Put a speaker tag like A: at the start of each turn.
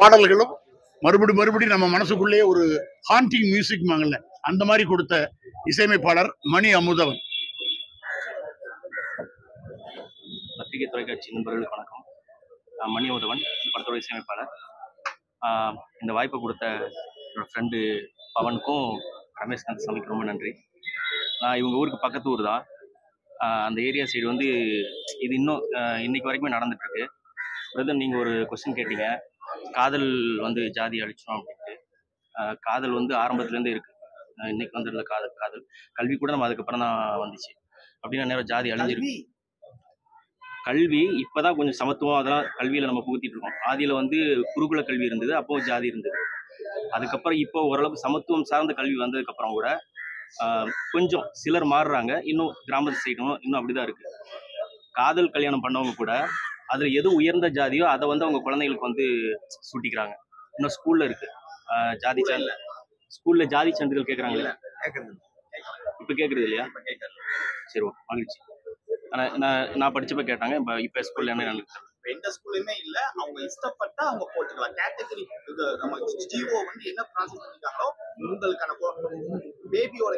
A: பாடல்களும் மறுபடி மறுபடி நம்ம மனசுக்குள்ளே ஒரு ஹாண்டிங் மியூசிக் வாங்கல அந்த மாதிரி கொடுத்த இசையமைப்பாளர் மணி அமுதவன்.
B: பத்திரிகை தொலைக்காட்சி நண்பர்களுக்கு வணக்கம். நான் மணி அமுதவன் இந்த படத்தோட இசையமைப்பாளர். ஆஹ் இந்த வாய்ப்பை கொடுத்த என்னோட ஃப்ரெண்டு பவனுக்கும் ரமேஷ் கந்தசாமிக்கு ரொம்ப நன்றி. நான் இவங்க ஊருக்கு பக்கத்து ஊர் தான். அந்த ஏரியா சைடு வந்து இது இன்னும் இன்னைக்கு வரைக்குமே நடந்துட்டு இருக்கு. பிரதர் நீங்கள் ஒரு கொஸ்டின் கேட்டீங்க. காதல் வந்து ஜாதி அழிச்சிடும் அப்படின்ட்டு காதல் வந்து ஆரம்பத்துலேருந்தே இருக்கு. இன்னைக்கு வந்துடல காதல் காதல். கல்வி கூட நம்ம அதுக்கப்புறம் தான் வந்துச்சு. அப்படின்னா நேரம் ஜாதி அழிஞ்சிருக்கு. கல்வி? இப்பதான் கொஞ்சம் சமத்துவம் அதெல்லாம் கல்வியில நம்ம புகுத்திட்டு இருக்கோம். ஆதியில வந்து குருகுல கல்வி இருந்தது அப்போ ஜாதி இருந்தது. அதுக்கப்புறம் இப்போ ஓரளவுக்கு சமத்துவம் சார்ந்த கல்வி வந்ததுக்கு அப்புறம் கூட ஆஹ், கொஞ்சம் சிலர் மாறுறாங்க. இன்னும் கிராமத்து சைடும் இன்னும் அப்படிதான் இருக்கு. காதல் கல்யாணம் பண்ணவங்க கூட அதில் எது உயர்ந்த ஜாதியோ அதை வந்து அவங்க குழந்தைகளுக்கு வந்து சூட்டிக்கிறாங்க. இன்னும் ஸ்கூலில் இருக்குது ஜாதி சான்று ஸ்கூலில் ஜாதி சான்றிதழ் கேட்குறாங்களே இப்போ கேட்குறது இல்லையா? சரி ஓகே மகிழ்ச்சி ஆனால் நான் நான் படிச்சப்ப கேட்டாங்க இப்போ இப்போ ஸ்கூலில் என்ன எனக்கு
C: எந்த ஸ்கூல்லையுமே இல்ல. அவங்க இஷ்டப்பட்டா அவங்க போட்டுக்கலாம். கேட்டகரி இது நம்ம ஜிஓ வந்து என்ன ப்ராசஸ் பண்ணிருக்காங்களோ உங்களுக்கான பேபியோட